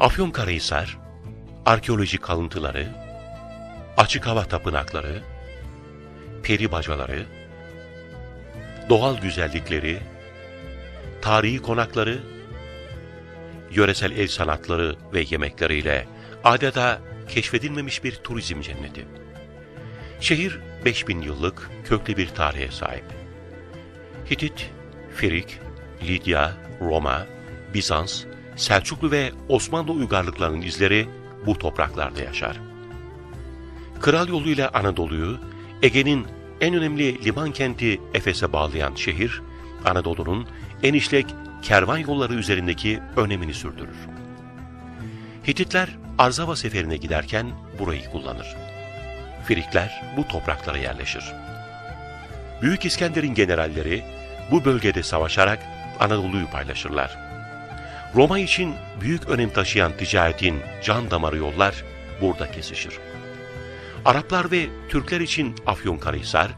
Afyonkarahisar, arkeolojik kalıntıları, açık hava tapınakları, peri bacaları, doğal güzellikleri, tarihi konakları, yöresel el sanatları ve yemekleriyle adeta keşfedilmemiş bir turizm cenneti. Şehir 5000 yıllık köklü bir tarihe sahip. Hitit, Firik, Lidya, Roma, Bizans, Selçuklu ve Osmanlı uygarlıklarının izleri bu topraklarda yaşar. Kral yoluyla Anadolu'yu, Ege'nin en önemli liman kenti Efes'e bağlayan şehir, Anadolu'nun en işlek kervan yolları üzerindeki önemini sürdürür. Hititler Arzava seferine giderken burayı kullanır. Frikler bu topraklara yerleşir. Büyük İskender'in generalleri bu bölgede savaşarak Anadolu'yu paylaşırlar. Roma için büyük önem taşıyan ticaretin can damarı yollar burada kesişir. Araplar ve Türkler için Afyonkarahisar,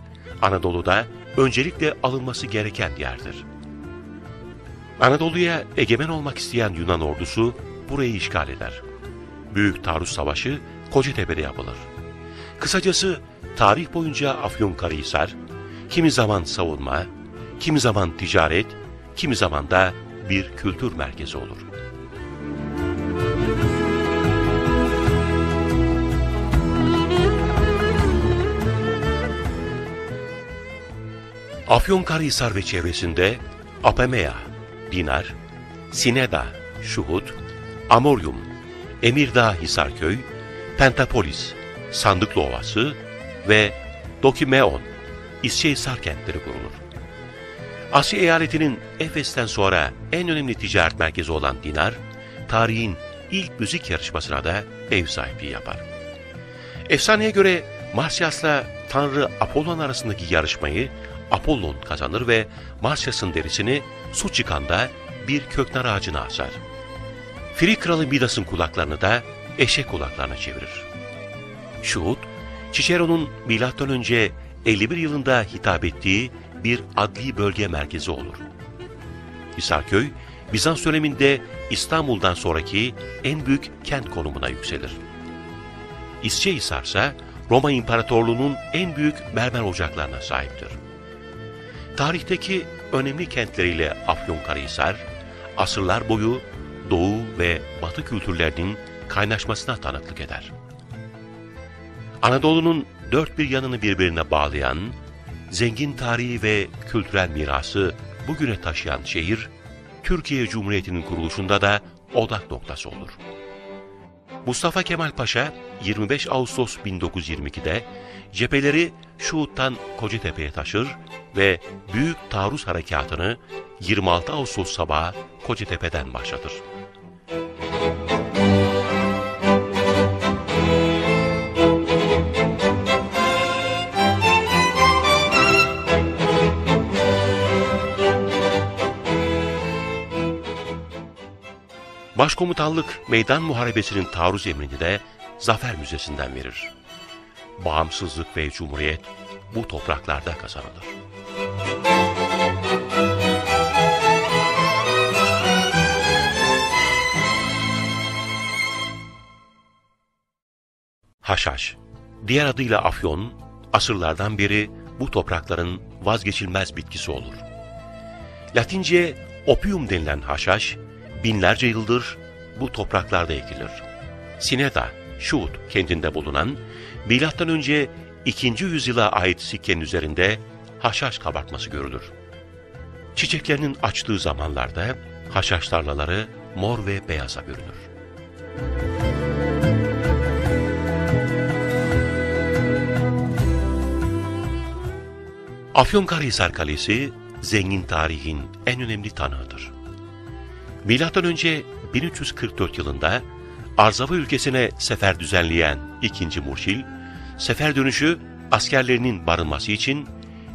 Anadolu'da öncelikle alınması gereken yerdir. Anadolu'ya egemen olmak isteyen Yunan ordusu burayı işgal eder. Büyük Taarruz Savaşı Kocatepe'de yapılır. Kısacası tarih boyunca Afyonkarahisar, kimi zaman savunma, kimi zaman ticaret, kimi zaman da bir kültür merkezi olur. Afyonkarahisar ve çevresinde Apamea, Dinar, Sineda, Şuhut, Amorium, Emirdağ Hisarköy, Pentapolis, Sandıklı Ovası ve Dokimeon, İsçehisar kentleri kurulur. Asya eyaletinin Efes'ten sonra en önemli ticaret merkezi olan Dinar, tarihin ilk müzik yarışmasına da ev sahipliği yapar. Efsaneye göre Marsyas'la Tanrı Apollon arasındaki yarışmayı Apollon kazanır ve Marsyas'ın derisini su çıkanda bir köknar ağacına asar. Frig kralı Midas'ın kulaklarını da eşek kulaklarına çevirir. Şuhut, Cicero'nun M.Ö. 51 yılında hitap ettiği bir adli bölge merkezi olur. Hisarköy, Bizans döneminde İstanbul'dan sonraki en büyük kent konumuna yükselir. İsçehisar ise Roma İmparatorluğu'nun en büyük mermer ocaklarına sahiptir. Tarihteki önemli kentleriyle Afyonkarahisar, asırlar boyu Doğu ve Batı kültürlerinin kaynaşmasına tanıklık eder. Anadolu'nun dört bir yanını birbirine bağlayan, zengin tarihi ve kültürel mirası bugüne taşıyan şehir, Türkiye Cumhuriyeti'nin kuruluşunda da odak noktası olur. Mustafa Kemal Paşa 25 Ağustos 1922'de cepheleri Şuhut'tan Kocatepe'ye taşır ve Büyük Taarruz Harekatı'nı 26 Ağustos sabahı Kocatepe'den başlatır. Başkomutanlık Meydan Muharebesi'nin taarruz emrini de Zafer Müzesi'nden verir. Bağımsızlık ve Cumhuriyet bu topraklarda kazanılır. Haşhaş, diğer adıyla afyon, asırlardan beri bu toprakların vazgeçilmez bitkisi olur. Latince opium denilen haşhaş, binlerce yıldır bu topraklarda ekilir. Sineda, Şuhut kentinde bulunan, M.Ö. 2. yüzyıla ait sikkenin üzerinde haşhaş kabartması görülür. Çiçeklerinin açtığı zamanlarda haşhaş tarlaları mor ve beyaza bürünür. Afyonkarahisar Kalesi, zengin tarihin en önemli tanığıdır. Önce 1344 yılında Arzava ülkesine sefer düzenleyen 2. Murşil, sefer dönüşü askerlerinin barınması için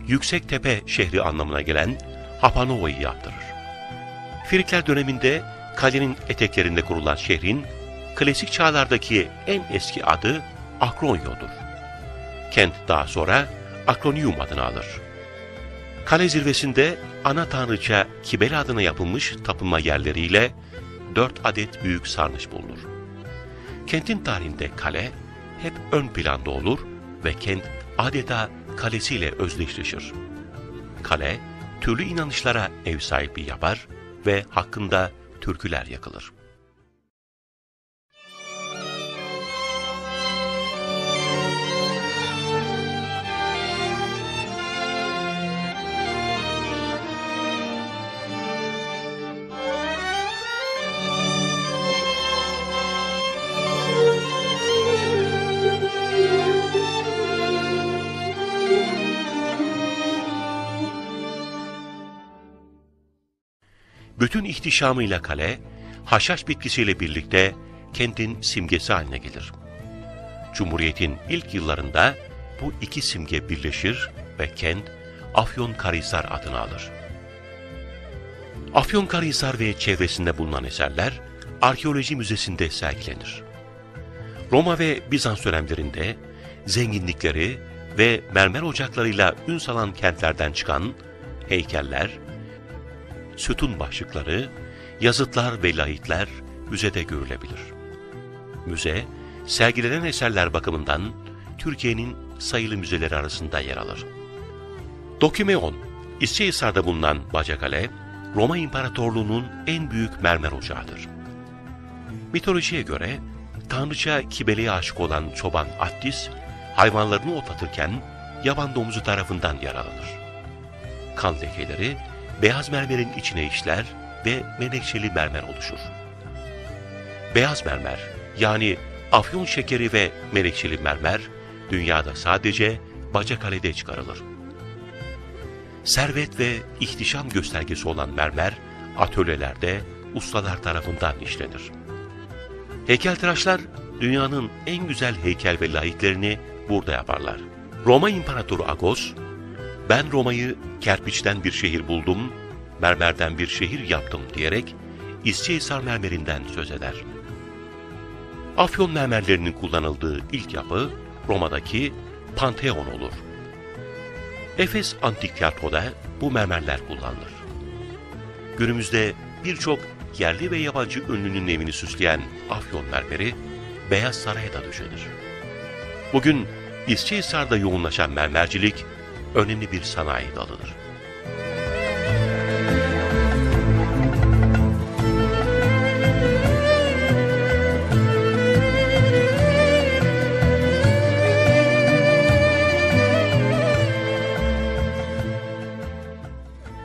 Yüksek Tepe şehri anlamına gelen Hapanova'yı yaptırır. Frikler döneminde kalenin eteklerinde kurulan şehrin klasik çağlardaki en eski adı Akronyo'dur. Kent daha sonra Akronium adını alır. Kale zirvesinde ana tanrıça Kibele adına yapılmış tapınma yerleriyle dört adet büyük sarnıç bulunur. Kentin tarihinde kale hep ön planda olur ve kent adeta kalesiyle özdeşleşir. Kale, türlü inanışlara ev sahipliği yapar ve hakkında türküler yakılır. Bütün ihtişamıyla kale, haşhaş bitkisiyle birlikte kentin simgesi haline gelir. Cumhuriyet'in ilk yıllarında bu iki simge birleşir ve kent Afyonkarahisar adını alır. Afyonkarahisar ve çevresinde bulunan eserler arkeoloji müzesinde sergilenir. Roma ve Bizans dönemlerinde zenginlikleri ve mermer ocaklarıyla ün salan kentlerden çıkan heykeller, sütun başlıkları, yazıtlar ve lahitler müzede görülebilir. Müze, sergilenen eserler bakımından Türkiye'nin sayılı müzeleri arasında yer alır. Dokümeon, İsçehisar'da bulunan Bacakale, Roma İmparatorluğu'nun en büyük mermer ocağıdır. Mitolojiye göre, Tanrıça Kibele'ye aşık olan çoban Attis, hayvanlarını otlatırken yaban domuzu tarafından yaralanır. Kan lekeleri, beyaz mermerin içine işler ve menekşeli mermer oluşur. Beyaz mermer yani afyon şekeri ve menekşeli mermer dünyada sadece Bacakale'de çıkarılır. Servet ve ihtişam göstergesi olan mermer atölyelerde ustalar tarafından işlenir. Heykeltıraşlar dünyanın en güzel heykel ve layıklarını burada yaparlar. Roma İmparatoru Agos, ben Roma'yı kerpiçten bir şehir buldum, mermerden bir şehir yaptım diyerek İsçehisar mermerinden söz eder. Afyon mermerlerinin kullanıldığı ilk yapı Roma'daki Pantheon olur. Efes Antik Tiyatro'da bu mermerler kullanılır. Günümüzde birçok yerli ve yabancı ünlünün evini süsleyen Afyon mermeri Beyaz Saray'a da döşenir. Bugün İsçehisar'da yoğunlaşan mermercilik önemli bir sanayi dalıdır.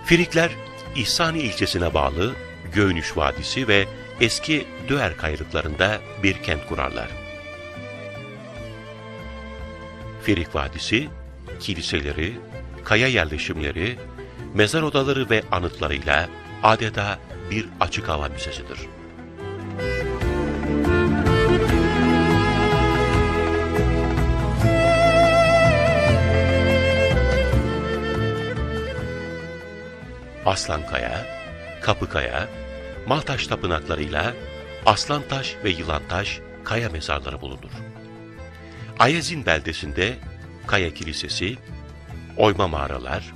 Firikler, İhsani ilçesine bağlı Göynüş Vadisi ve eski Döer kayalıklarında bir kent kurarlar. Firik Vadisi, kiliseleri, kaya yerleşimleri, mezar odaları ve anıtlarıyla adeta bir açık hava müzesidir. Aslankaya, Kapıkaya, Maltaş tapınaklarıyla Aslantaş ve Yılantaş kaya mezarları bulunur. Ayezin beldesinde Kaya Kilisesi, oyma mağaralar,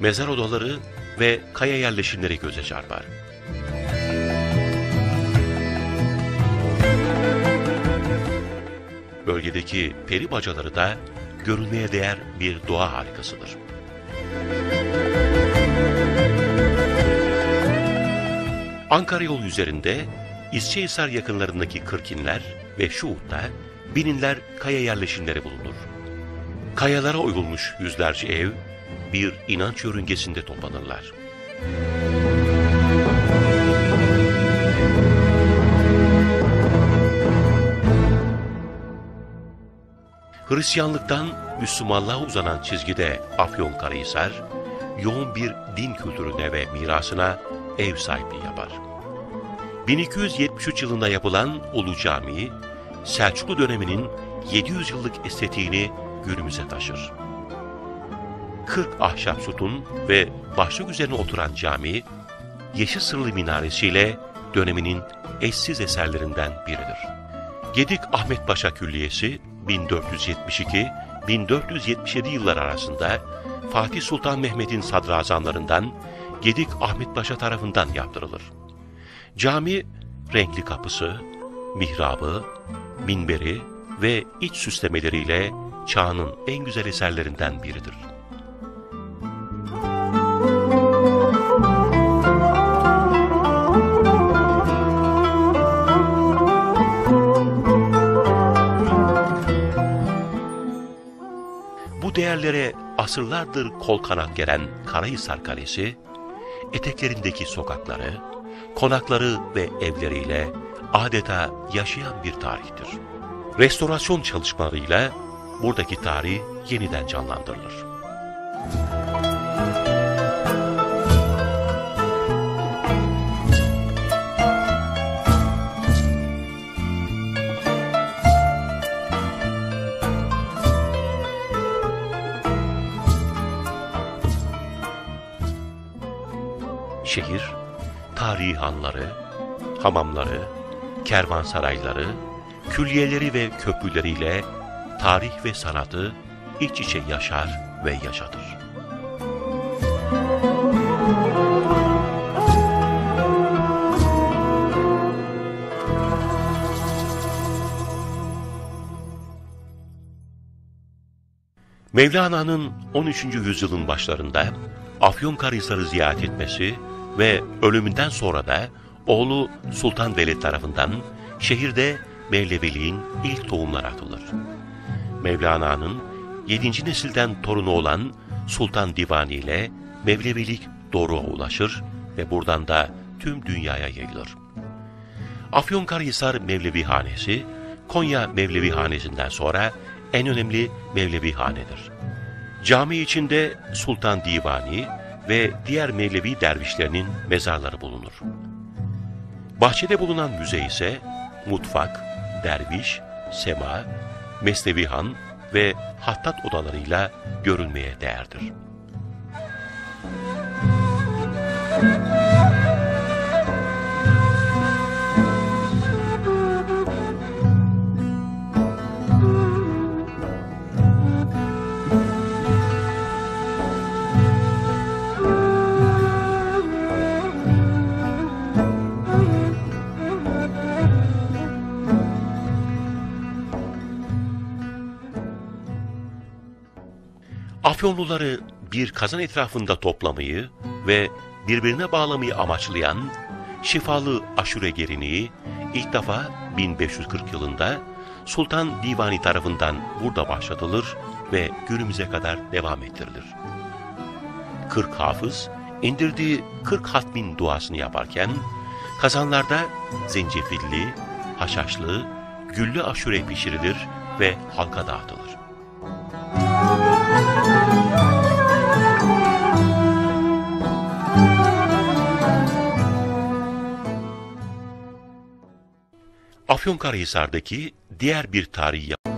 mezar odaları ve kaya yerleşimleri göze çarpar. Bölgedeki peri bacaları da görülmeye değer bir doğa harikasıdır. Ankara yolu üzerinde İsçehisar yakınlarındaki Kırkinler ve Şuhut'ta bininler kaya yerleşimleri bulunur. Kayalara oyulmuş yüzlerce ev bir inanç yörüngesinde toplanırlar. Hristiyanlıktan Müslümanlığa uzanan çizgide Afyonkarahisar, yoğun bir din kültürüne ve mirasına ev sahipliği yapar. 1273 yılında yapılan Ulu Camii, Selçuklu döneminin 700 yıllık estetiğini günümüze taşır. 40 ahşap sütun ve başlık üzerine oturan cami, yeşil sırlı minaresiyle döneminin eşsiz eserlerinden biridir. Gedik Ahmet Paşa Külliyesi 1472-1477 yıllar arasında Fatih Sultan Mehmet'in sadrazamlarından Gedik Ahmet Paşa tarafından yaptırılır. Cami renkli kapısı, mihrabı, minberi ve iç süslemeleriyle çağının en güzel eserlerinden biridir. Bu değerlere asırlardır kol kanat gelen Karahisar Kalesi, eteklerindeki sokakları, konakları ve evleriyle adeta yaşayan bir tarihtir. Restorasyon çalışmalarıyla buradaki tarih yeniden canlandırılır. Şehir, tarihi hanları, hamamları, kervansarayları, külliyeleri ve köprüleriyle tarih ve sanatı iç içe yaşar ve yaşatır. Mevlana'nın 13. yüzyılın başlarında Afyonkarahisar'ı ziyaret etmesi ve ölümünden sonra da oğlu Sultan Velid tarafından şehirde Mevleviliğin ilk tohumları atılır. Mevlana'nın 7. nesilden torunu olan Sultan Divani ile Mevlevilik doğruğa ulaşır ve buradan da tüm dünyaya yayılır. Afyonkarahisar Mevlevi Hanesi, Konya Mevlevi Hanesi'nden sonra en önemli Mevlevi hanedir. Cami içinde Sultan Divani ve diğer Mevlevi dervişlerinin mezarları bulunur. Bahçede bulunan müze ise mutfak, derviş, sema, mesnevi han ve hattat odalarıyla görülmeye değerdir. Afyonluları bir kazan etrafında toplamayı ve birbirine bağlamayı amaçlayan şifalı aşure geleneği ilk defa 1540 yılında Sultan Divani tarafından burada başlatılır ve günümüze kadar devam ettirilir. Kırk hafız indirdiği kırk hatmin duasını yaparken kazanlarda zencefilli, haşhaşlı, güllü aşure pişirilir ve halka dağıtılır. Afyonkarahisar'daki diğer bir tarihi yapı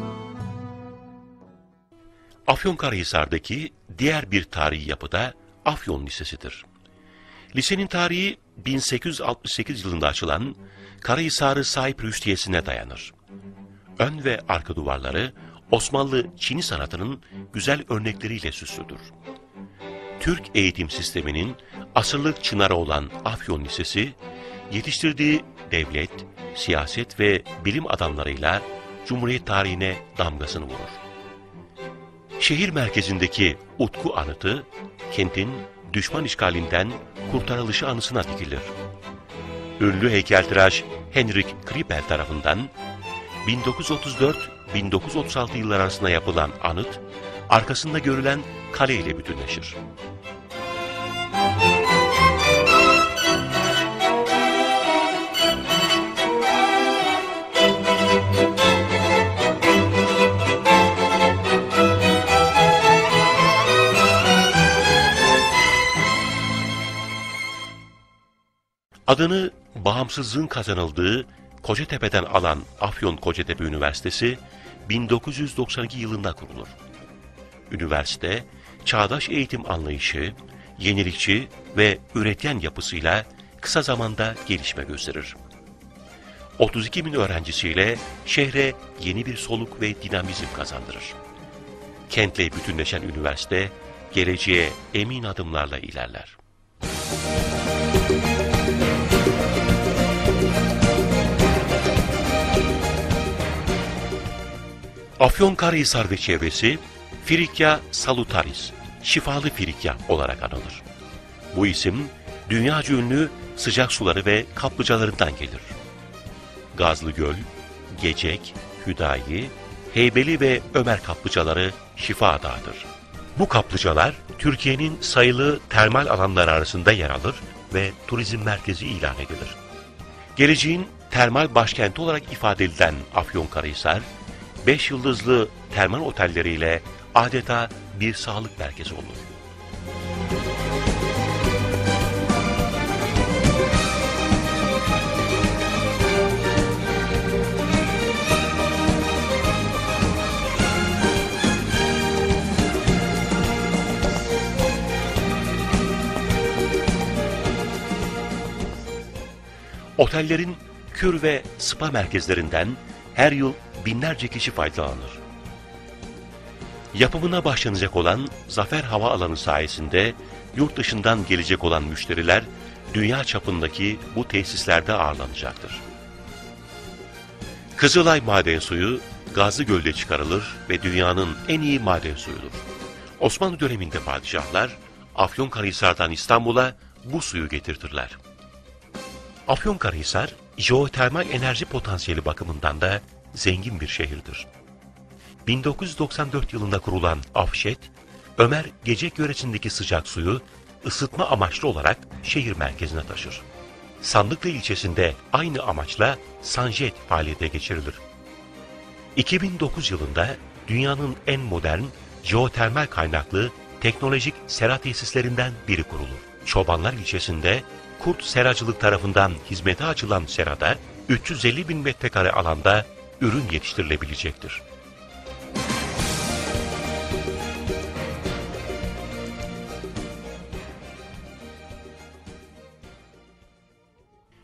Afyonkarahisar'daki diğer bir tarihi yapı da Afyon Lisesi'dir. Lisenin tarihi 1868 yılında açılan Karahisar'ı sahip rüştiyesine dayanır. Ön ve arka duvarları Osmanlı Çini sanatının güzel örnekleriyle süslüdür. Türk eğitim sisteminin asırlık çınarı olan Afyon Lisesi, yetiştirdiği devlet, siyaset ve bilim adamlarıyla Cumhuriyet tarihine damgasını vurur. Şehir merkezindeki Utku Anıtı, kentin düşman işgalinden kurtarılışı anısına dikilir. Ünlü heykeltıraş Henrik Kripel tarafından 1934-1936 yıllar arasında yapılan anıt, arkasında görülen kale ile bütünleşir. Adını bağımsızlığın kazanıldığı Kocatepe'den alan Afyon Kocatepe Üniversitesi 1992 yılında kurulur. Üniversite, çağdaş eğitim anlayışı, yenilikçi ve üretken yapısıyla kısa zamanda gelişme gösterir. 32 bin öğrencisiyle şehre yeni bir soluk ve dinamizm kazandırır. Kentle bütünleşen üniversite, geleceğe emin adımlarla ilerler. Müzik Afyonkarahisar ve çevresi Frikya salutaris, şifalı Frikya olarak anılır. Bu isim dünyaca ünlü sıcak suları ve kaplıcalarından gelir. Gazlı Göl, Gecek, Hüdayi, Heybeli ve Ömer kaplıcaları şifa dağıdır. Bu kaplıcalar Türkiye'nin sayılı termal alanlar arasında yer alır ve turizm merkezi ilan edilir. Geleceğin termal başkenti olarak ifade edilen Afyonkarahisar, 5 yıldızlı termal otelleriyle adeta bir sağlık merkezi olur. Otellerin kür ve spa merkezlerinden her yıl binlerce kişi faydalanır. Yapımına başlanacak olan Zafer Hava Alanı sayesinde yurt dışından gelecek olan müşteriler dünya çapındaki bu tesislerde ağırlanacaktır. Kızılay maden suyu Gazlı Göl'de çıkarılır ve dünyanın en iyi maden suyudur. Osmanlı döneminde padişahlar Afyonkarahisar'dan İstanbul'a bu suyu getirtirler. Afyonkarahisar, jeotermal enerji potansiyeli bakımından da zengin bir şehirdir. 1994 yılında kurulan Afşet, Ömer Gecek yöresindeki sıcak suyu ısıtma amaçlı olarak şehir merkezine taşır. Sandıklı ilçesinde aynı amaçla Sanjet faaliyete geçirilir. 2009 yılında dünyanın en modern jeotermal kaynaklı teknolojik sera tesislerinden biri kurulur. Çobanlar ilçesinde Kurt Seracılık tarafından hizmete açılan serada 350 bin metrekare alanda ürün yetiştirilebilecektir.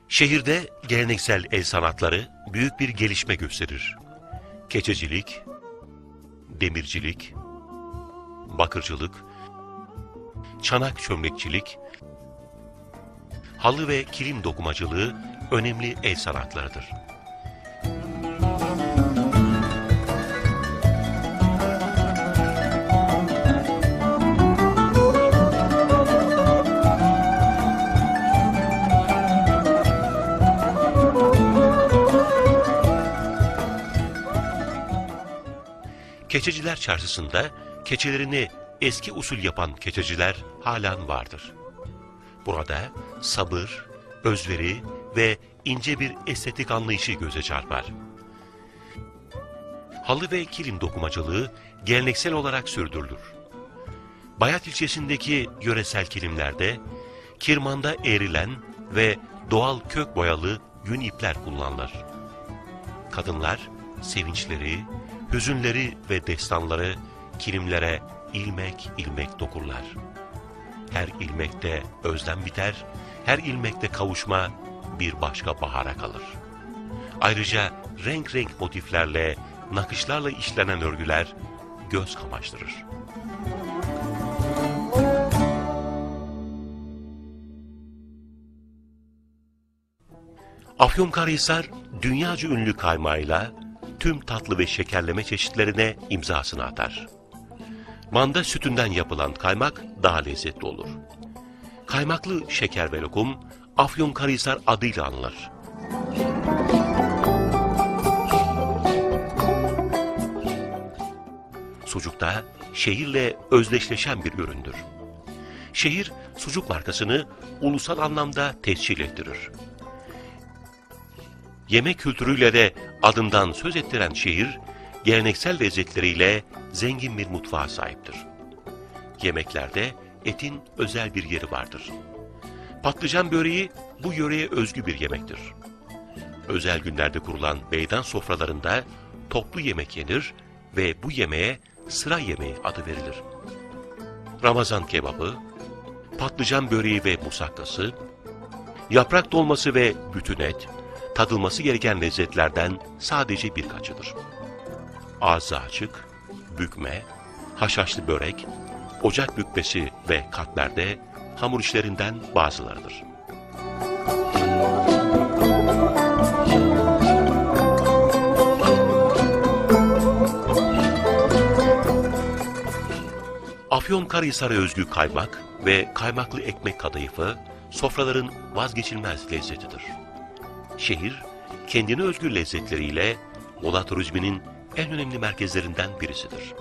Şehirde geleneksel el sanatları büyük bir gelişme gösterir. Keçecilik, demircilik, bakırcılık, çanak çömlekçilik, halı ve kilim dokumacılığı önemli el sanatlarıdır. Keçeciler Çarşısı'nda keçelerini eski usul yapan keçeciler halen vardır. Burada sabır, özveri ve ince bir estetik anlayışı göze çarpar. Halı ve kilim dokumacılığı geleneksel olarak sürdürülür. Bayat ilçesindeki yöresel kilimlerde kirmanda eğrilen ve doğal kök boyalı yün ipler kullanılır. Kadınlar sevinçleri, hüzünleri ve destanları kilimlere ilmek ilmek dokurlar. Her ilmekte özlem biter, her ilmekte kavuşma bir başka bahara kalır. Ayrıca renk renk motiflerle, nakışlarla işlenen örgüler göz kamaştırır. Afyonkarahisar dünyaca ünlü kaymağıyla tüm tatlı ve şekerleme çeşitlerine imzasını atar. Manda sütünden yapılan kaymak daha lezzetli olur. Kaymaklı şeker ve lokum Afyonkarahisar adıyla anılır. Sucuk da şehirle özdeşleşen bir üründür. Şehir sucuk markasını ulusal anlamda tescil ettirir. Yemek kültürüyle de adından söz ettiren şehir, geleneksel lezzetleriyle zengin bir mutfağa sahiptir. Yemeklerde etin özel bir yeri vardır. Patlıcan böreği bu yöreye özgü bir yemektir. Özel günlerde kurulan meydan sofralarında toplu yemek yenir ve bu yemeğe sıra yemeği adı verilir. Ramazan kebabı, patlıcan böreği ve musakkası, yaprak dolması ve bütün et, tadılması gereken lezzetlerden sadece birkaçıdır. Ağzı açık, bükme, haşhaşlı börek, ocak bükmesi ve katlerde hamur işlerinden bazılarıdır. Afyonkarahisar'a özgü kaymak ve kaymaklı ekmek kadayıfı sofraların vazgeçilmez lezzetidir. Şehir, kendine özgü lezzetleriyle moda turizminin en önemli merkezlerinden birisidir.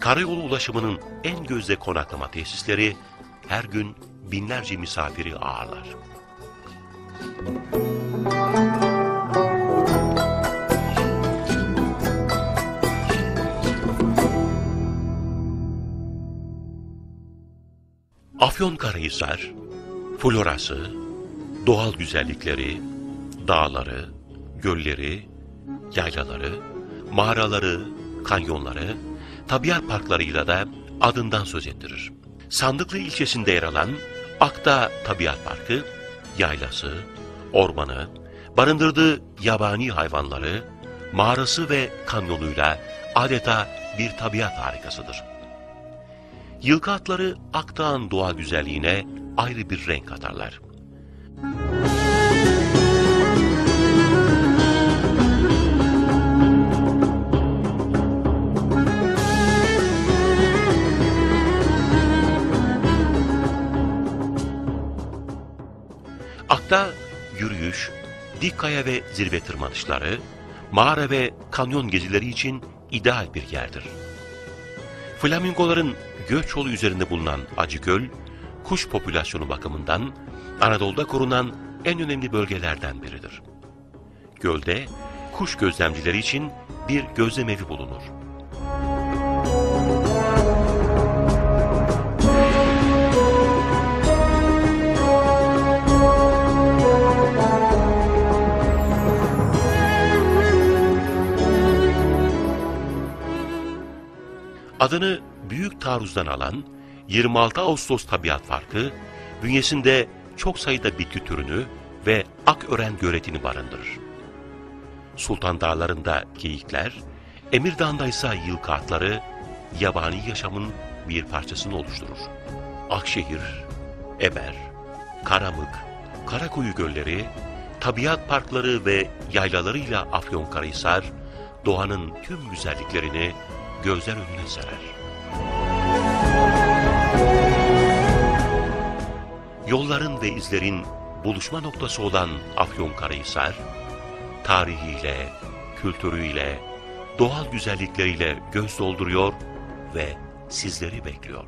Karayolu ulaşımının en gözde konaklama tesisleri her gün binlerce misafiri ağırlar. Afyonkarahisar, florası, doğal güzellikleri, dağları, gölleri, yaylaları, mağaraları, kanyonları, tabiat parklarıyla da adından söz ettirir. Sandıklı ilçesinde yer alan Akdağ Tabiat Parkı, yaylası, ormanı, barındırdığı yabani hayvanları, mağarası ve kanyonuyla adeta bir tabiat harikasıdır. Yılkı atları Akdağ'ın doğal güzelliğine ayrı bir renk katarlar. Akta yürüyüş, dik kaya ve zirve tırmanışları, mağara ve kanyon gezileri için ideal bir yerdir. Flamingoların göç yolu üzerinde bulunan Acıgöl, kuş popülasyonu bakımından Anadolu'da korunan en önemli bölgelerden biridir. Gölde kuş gözlemcileri için bir gözlem evi bulunur. Adını Büyük Taarruz'dan alan 26 Ağustos Tabiat Parkı, bünyesinde çok sayıda bitki türünü ve Akören göletini barındırır. Sultan Dağları'nda geyikler, Emirdağ'da ise yılkı atları yabani yaşamın bir parçasını oluşturur. Akşehir, Eber, Karamık, Karakuyu gölleri, tabiat parkları ve yaylalarıyla Afyonkarahisar, doğanın tüm güzelliklerini gözler önüne serer. Yolların ve izlerin buluşma noktası olan Afyonkarahisar, tarihiyle, kültürüyle, doğal güzellikleriyle göz dolduruyor ve sizleri bekliyor.